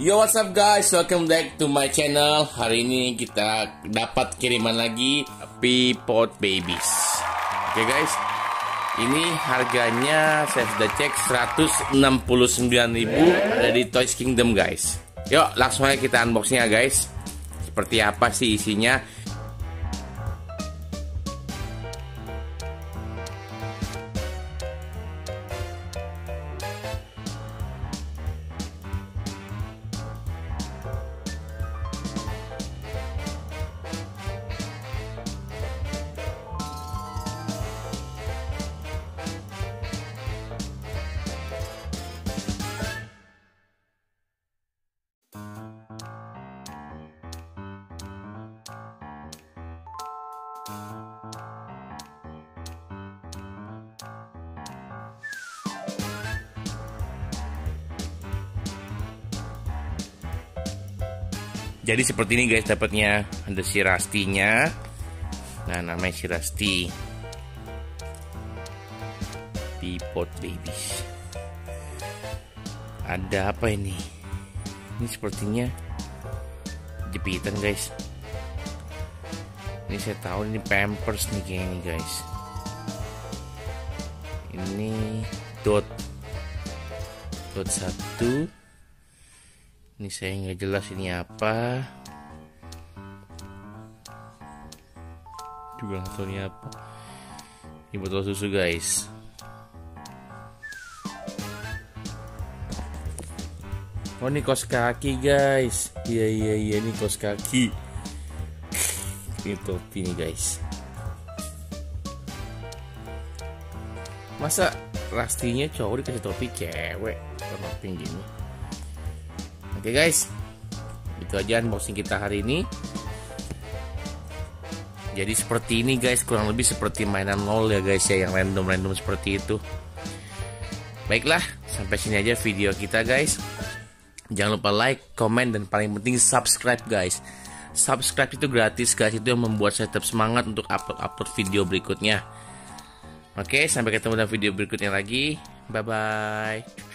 Yo what's up guys, welcome back to my channel. Hari ini kita dapat kiriman lagi Pot Babies. Oke okay guys. Ini harganya saya sudah cek 169.000 Ada di Toys Kingdom guys. Yuk langsung aja kita unboxing ya guys. Seperti apa sih isinya Jadi seperti ini guys dapatnya ada si Rastinya. Nah namanya si Rasti. Pipot babies. Ada apa ini? Ini sepertinya jepitan guys. Ini saya tahu ini pampers nih kayak ini guys. Ini dot. Dot satu. Ini saya nggak jelas ini apa. Juga nggak tahu ini apa. Ini botol susu guys. Oh ini kos kaki guys. Iya iya iya ini kos kaki ini topi nih guys masa rastinya cowok dikasih topi cewek warna pink gini Oke okay guys, itu aja unboxing kita hari ini. Jadi seperti ini guys, kurang lebih seperti mainan nol ya guys ya, yang random-random seperti itu. Baiklah, sampai sini aja video kita guys. Jangan lupa like, comment, dan paling penting subscribe guys. Subscribe itu gratis guys, itu yang membuat saya tetap semangat untuk upload-upload video berikutnya. Oke, sampai ketemu dalam video berikutnya lagi. Bye-bye.